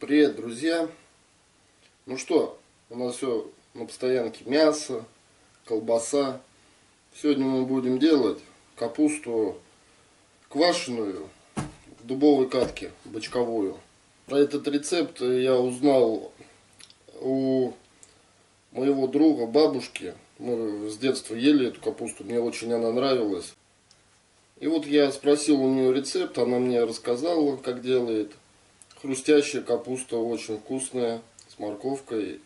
Привет, друзья! Ну что, у нас все на постоянке мясо, колбаса. Сегодня мы будем делать капусту квашеную в дубовой катке, бочковую. Про этот рецепт я узнал у моего друга, бабушки. Мы с детства ели эту капусту, мне очень она нравилась. И вот я спросил у нее рецепт, она мне рассказала, как делает. Хрустящая капуста очень вкусная, с морковкой.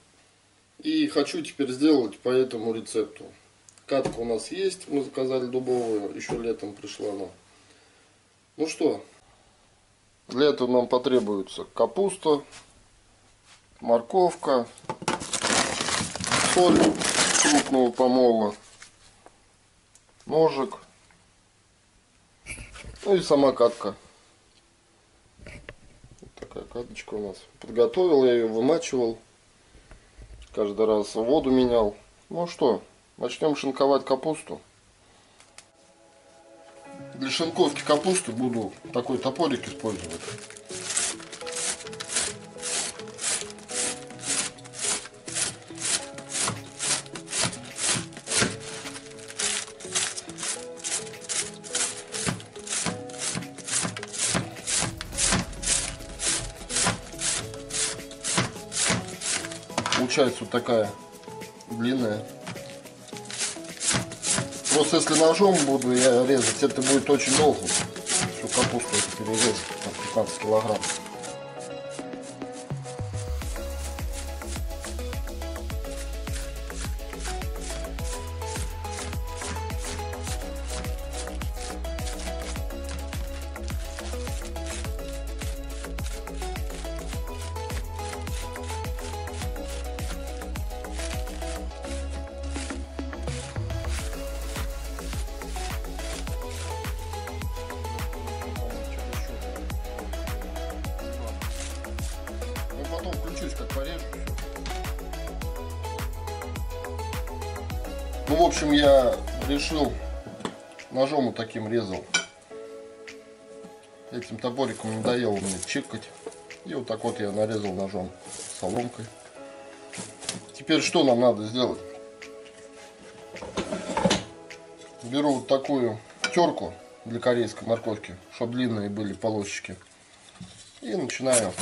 И хочу теперь сделать по этому рецепту. Катка у нас есть, мы заказали дубовую, еще летом пришла она. Ну что, для этого нам потребуется капуста, морковка, соль крупного помола, ножик, ну и сама катка. Такая каточка у нас. Подготовил я ее, вымачивал. Каждый раз воду менял. Ну что, начнем шинковать капусту. Для шинковки капусты буду такой топорик использовать. Получается вот такая длинная. Просто если ножом буду я резать, это будет очень долго. Всю капусту это перерезать, там 15 килограмм. Как порежу. Ну, в общем, я решил ножом вот таким резал. Этим топориком надоело мне чикать. И вот так вот я нарезал ножом соломкой. Теперь что нам надо сделать? Беру вот такую терку для корейской морковки, чтобы длинные были полосочки. И начинаю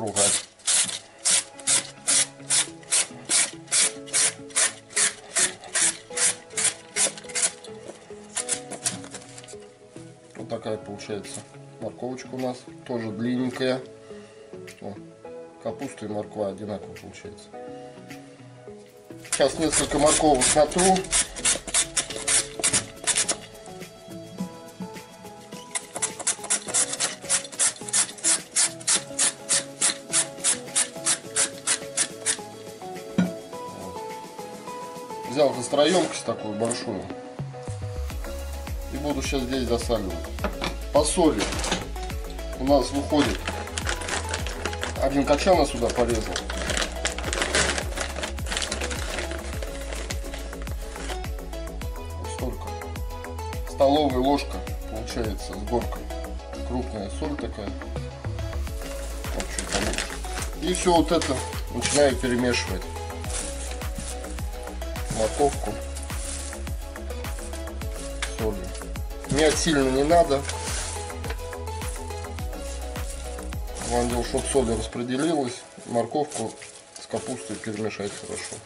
спругать. Вот такая получается морковочка у нас. Тоже длинненькая. Капуста и морква одинаково получается. Сейчас несколько морковок натру. Взял гастроемкость такую большую. И буду сейчас здесь засаливать. По соли у нас выходит один качан я сюда порезал. Столько. Столовая ложка получается с горкой. Крупная соль такая. Вот. И все вот это начинаю перемешивать морковку солью. Мять сильно не надо. Главное, чтобы соль распределилась. Морковку с капустой перемешать хорошо.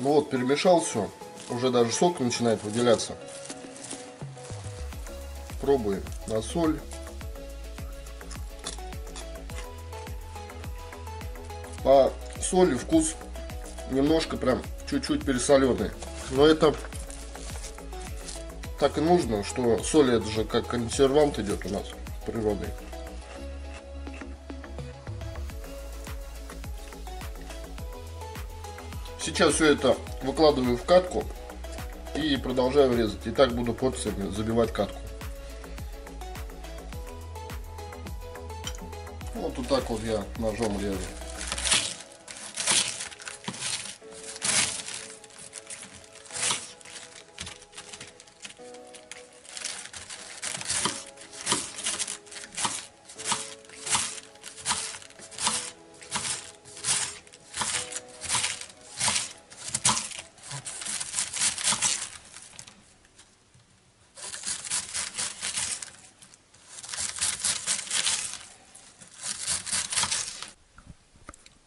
Ну вот, перемешал все. Уже даже сок начинает выделяться. Пробуем на соль. По соли вкус немножко прям чуть-чуть пересоленый. Но это так и нужно, что соль это же как консервант идет у нас природой. Сейчас все это выкладываю в катку и продолжаю резать. И так буду порциями забивать катку. Вот, вот так вот я ножом режу.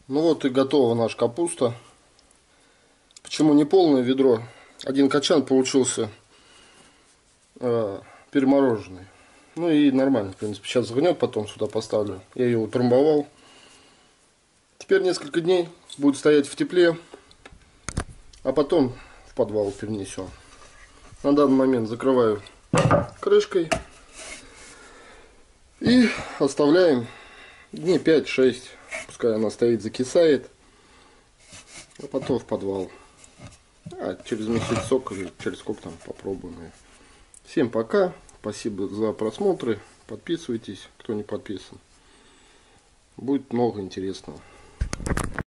Ну вот и готова наша капуста. Почему не полное ведро? Один качан получился э, перемороженный. Ну и нормально, в принципе. Сейчас загнет, потом сюда поставлю. Я ее утрамбовал. Теперь несколько дней будет стоять в тепле. А потом в подвал перенесем. На данный момент закрываю крышкой. И оставляем дней 5-6 Пускай она стоит, закисает. А потом в подвал. А через месяц сок или через сколько там попробуем. Всем пока. Спасибо за просмотры. Подписывайтесь, кто не подписан. Будет много интересного.